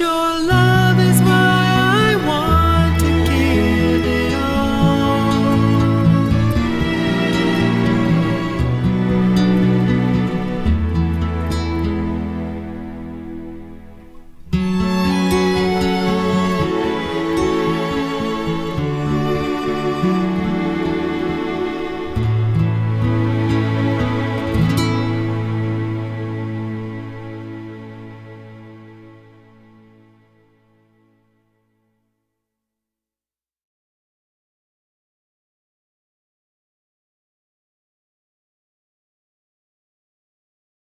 your love.